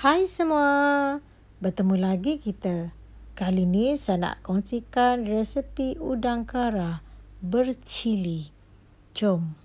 Hai semua, bertemu lagi kita. Kali ni saya nak kongsikan resepi udang kara bercili. Jom.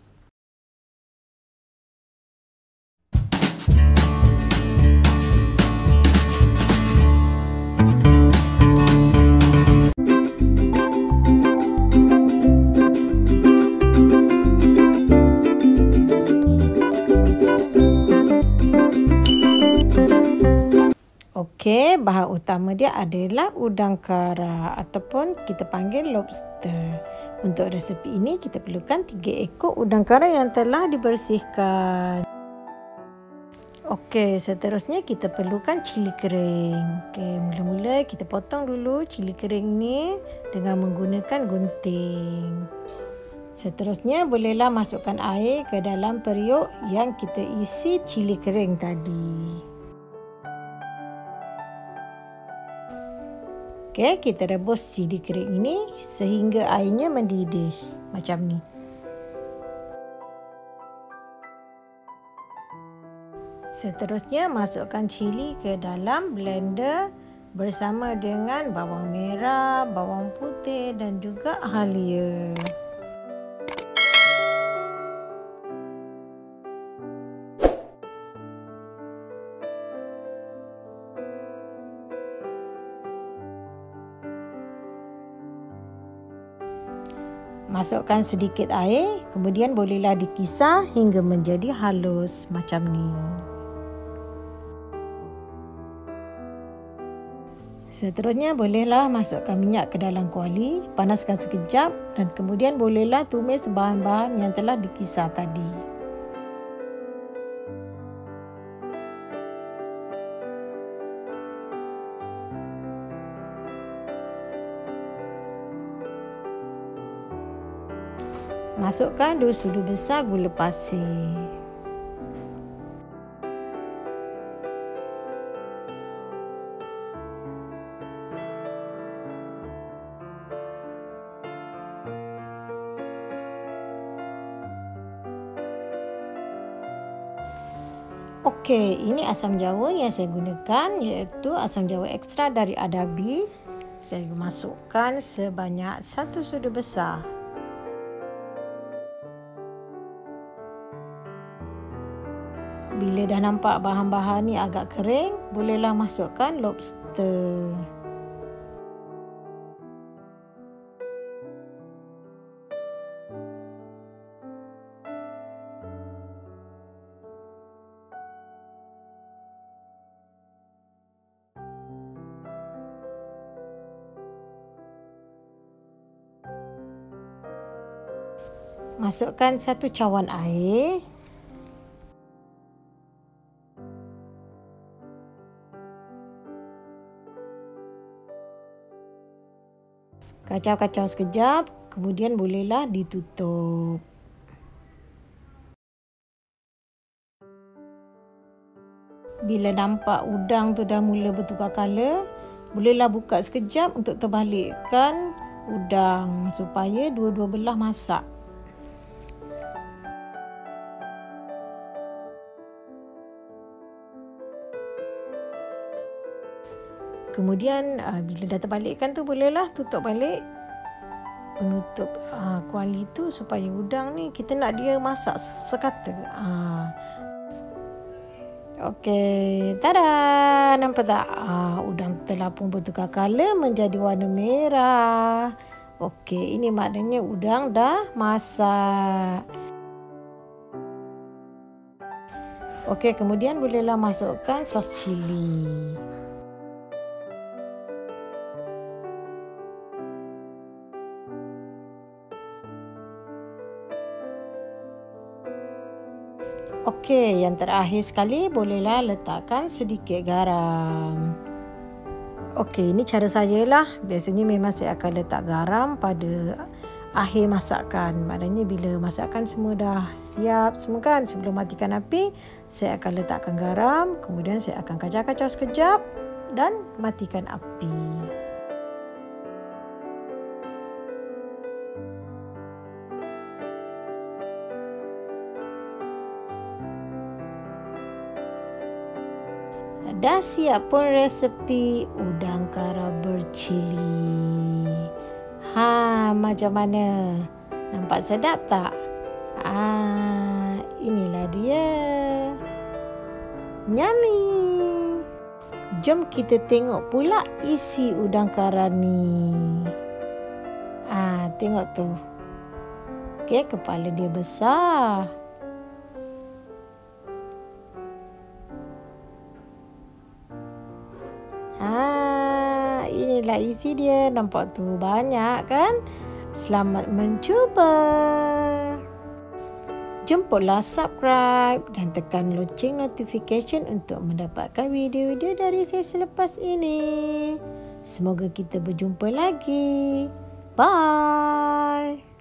Okey, bahan utama dia adalah udang kara ataupun kita panggil lobster. Untuk resepi ini kita perlukan 3 ekor udang kara yang telah dibersihkan. Okey, seterusnya kita perlukan cili kering. Okey, mula-mula kita potong dulu cili kering ni dengan menggunakan gunting. Seterusnya bolehlah masukkan air ke dalam periuk yang kita isi cili kering tadi. Okey, kita rebus cili kering ini sehingga airnya mendidih macam ni. Seterusnya masukkan cili ke dalam blender bersama dengan bawang merah, bawang putih dan juga halia. Masukkan sedikit air, kemudian bolehlah dikisar hingga menjadi halus macam ni. Seterusnya bolehlah masukkan minyak ke dalam kuali, panaskan sekejap dan kemudian bolehlah tumis bahan-bahan yang telah dikisar tadi. Masukkan dua sudu besar gula pasir. Okey, ini asam jawa yang saya gunakan iaitu asam jawa ekstra dari Adabi. Saya masukkan sebanyak satu sudu besar. Bila dah nampak bahan-bahan ni agak kering, bolehlah masukkan lobster. Masukkan satu cawan air. Kacau-kacau sekejap, kemudian bolehlah ditutup. Bila nampak udang tu dah mula bertukar color, bolehlah buka sekejap untuk terbalikkan udang supaya dua-dua belah masak. Kemudian uh, bila dah terbalikkan tu bolehlah tutup balik penutup uh, kuali tu supaya udang ni kita nak dia masak sekata. Uh. Okey, tada! Nampak tak? Uh, udang telah pun bertukar color menjadi warna merah. Okey, ini maknanya udang dah masak. Okey, kemudian bolehlah masukkan sos cili. Okey, yang terakhir sekali bolehlah letakkan sedikit garam. Okey, ini cara saya lah. Biasanya memang saya akan letak garam pada akhir masakan. Maknanya bila masakan semua dah siap semua kan sebelum matikan api, saya akan letakkan garam, kemudian saya akan kacau-kacau sekejap dan matikan api. Dah siap pun resepi udang kara bercili. Ha, macam mana? Nampak sedap tak? Ah, inilah dia. Yummy. Jom kita tengok pula isi udang kara ni. Ah, tengok tu. Okey, kepala dia besar. Inilah isi dia. Nampak tu banyak kan? Selamat mencuba. Jemputlah subscribe dan tekan loceng notification untuk mendapatkan video-video dari saya selepas ini. Semoga kita berjumpa lagi. Bye.